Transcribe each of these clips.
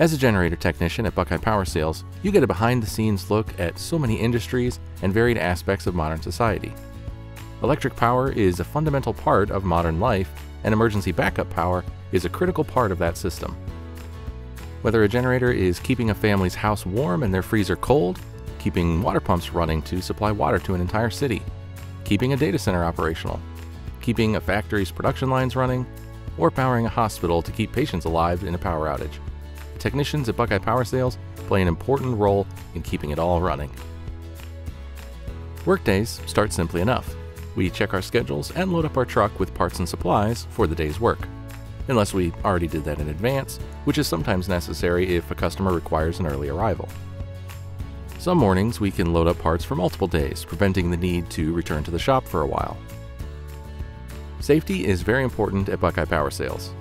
As a generator technician at Buckeye Power Sales, you get a behind the scenes look at so many industries and varied aspects of modern society. Electric power is a fundamental part of modern life, and emergency backup power is a critical part of that system. Whether a generator is keeping a family's house warm and their freezer cold, keeping water pumps running to supply water to an entire city, keeping a data center operational, keeping a factory's production lines running, or powering a hospital to keep patients alive in a power outage technicians at Buckeye Power Sales play an important role in keeping it all running. Workdays start simply enough. We check our schedules and load up our truck with parts and supplies for the day's work. Unless we already did that in advance, which is sometimes necessary if a customer requires an early arrival. Some mornings we can load up parts for multiple days, preventing the need to return to the shop for a while. Safety is very important at Buckeye Power Sales.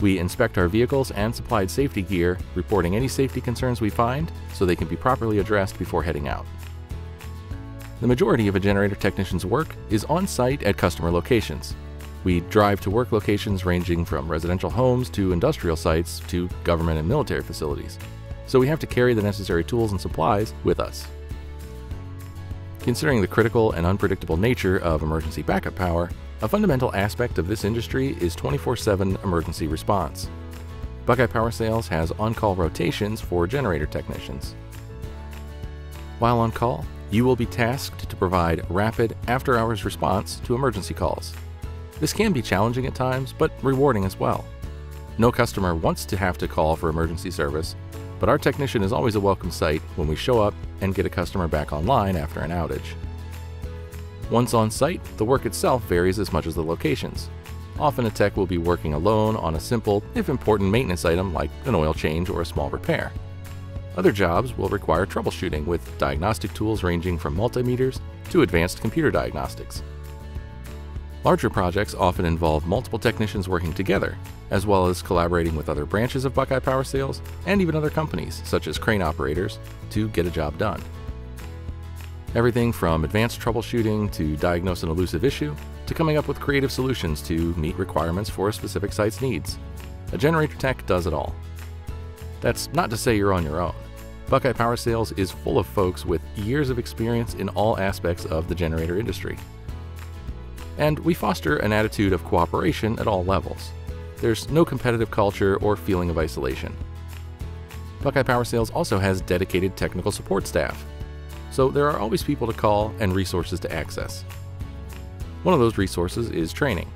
We inspect our vehicles and supplied safety gear, reporting any safety concerns we find so they can be properly addressed before heading out. The majority of a generator technician's work is on site at customer locations. We drive to work locations ranging from residential homes to industrial sites to government and military facilities, so we have to carry the necessary tools and supplies with us. Considering the critical and unpredictable nature of emergency backup power, a fundamental aspect of this industry is 24 7 emergency response. Buckeye Power Sales has on call rotations for generator technicians. While on call, you will be tasked to provide rapid after hours response to emergency calls. This can be challenging at times, but rewarding as well. No customer wants to have to call for emergency service, but our technician is always a welcome sight when we show up and get a customer back online after an outage. Once on site, the work itself varies as much as the locations. Often a tech will be working alone on a simple, if important, maintenance item like an oil change or a small repair. Other jobs will require troubleshooting with diagnostic tools ranging from multimeters to advanced computer diagnostics. Larger projects often involve multiple technicians working together, as well as collaborating with other branches of Buckeye Power Sales and even other companies, such as crane operators, to get a job done. Everything from advanced troubleshooting to diagnose an elusive issue to coming up with creative solutions to meet requirements for a specific site's needs. A generator tech does it all. That's not to say you're on your own. Buckeye Power Sales is full of folks with years of experience in all aspects of the generator industry. And we foster an attitude of cooperation at all levels. There's no competitive culture or feeling of isolation. Buckeye Power Sales also has dedicated technical support staff so there are always people to call and resources to access. One of those resources is training.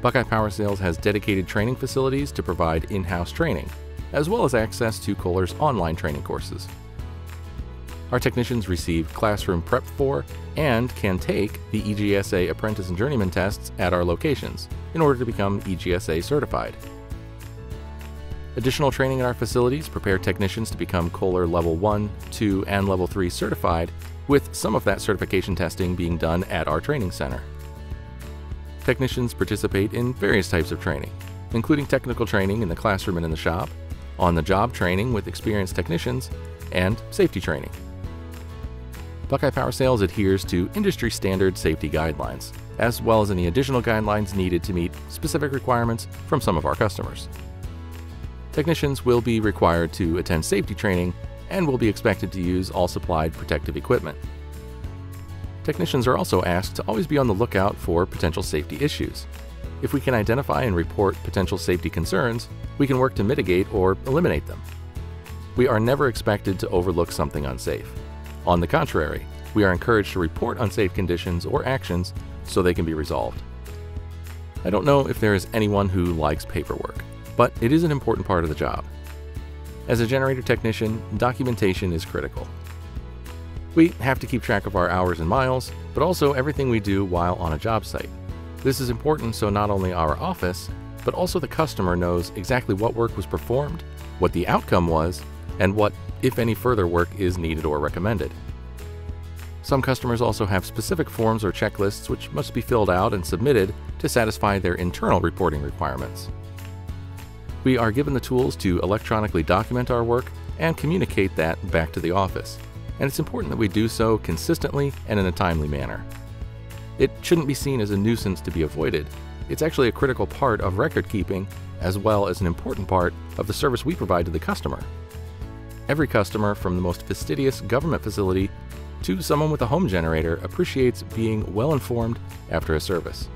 Buckeye Power Sales has dedicated training facilities to provide in house training, as well as access to Kohler's online training courses. Our technicians receive classroom prep for and can take the EGSA apprentice and journeyman tests at our locations in order to become EGSA certified. Additional training in our facilities prepare technicians to become Kohler Level 1, 2, and Level 3 certified, with some of that certification testing being done at our training center. Technicians participate in various types of training, including technical training in the classroom and in the shop, on the job training with experienced technicians, and safety training. Buckeye Power Sales adheres to industry standard safety guidelines, as well as any additional guidelines needed to meet specific requirements from some of our customers technicians will be required to attend safety training and will be expected to use all supplied protective equipment. Technicians are also asked to always be on the lookout for potential safety issues. If we can identify and report potential safety concerns, we can work to mitigate or eliminate them. We are never expected to overlook something unsafe. On the contrary, we are encouraged to report unsafe conditions or actions so they can be resolved. I don't know if there is anyone who likes paperwork but it is an important part of the job. As a generator technician, documentation is critical. We have to keep track of our hours and miles, but also everything we do while on a job site. This is important so not only our office, but also the customer knows exactly what work was performed, what the outcome was, and what, if any further work is needed or recommended. Some customers also have specific forms or checklists which must be filled out and submitted to satisfy their internal reporting requirements. We are given the tools to electronically document our work and communicate that back to the office, and it's important that we do so consistently and in a timely manner. It shouldn't be seen as a nuisance to be avoided, it's actually a critical part of record keeping as well as an important part of the service we provide to the customer. Every customer, from the most fastidious government facility to someone with a home generator, appreciates being well informed after a service.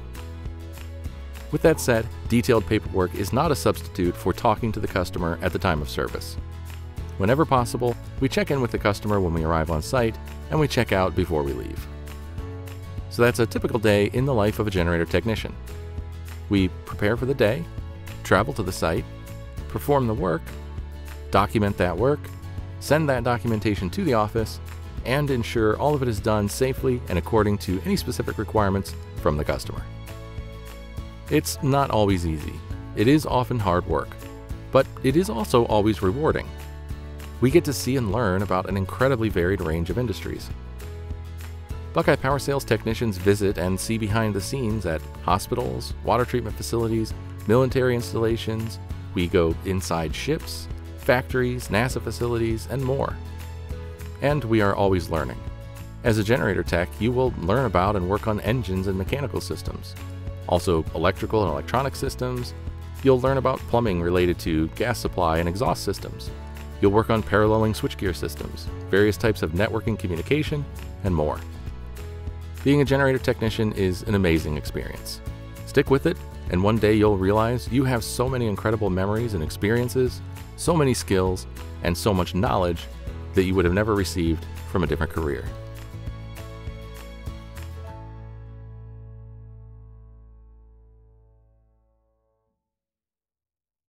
With that said, detailed paperwork is not a substitute for talking to the customer at the time of service. Whenever possible, we check in with the customer when we arrive on site and we check out before we leave. So that's a typical day in the life of a generator technician. We prepare for the day, travel to the site, perform the work, document that work, send that documentation to the office, and ensure all of it is done safely and according to any specific requirements from the customer. It's not always easy. It is often hard work, but it is also always rewarding. We get to see and learn about an incredibly varied range of industries. Buckeye Power Sales technicians visit and see behind the scenes at hospitals, water treatment facilities, military installations. We go inside ships, factories, NASA facilities, and more. And we are always learning. As a generator tech, you will learn about and work on engines and mechanical systems, also electrical and electronic systems. You'll learn about plumbing related to gas supply and exhaust systems. You'll work on paralleling switchgear systems, various types of networking communication, and more. Being a generator technician is an amazing experience. Stick with it, and one day you'll realize you have so many incredible memories and experiences, so many skills, and so much knowledge that you would have never received from a different career.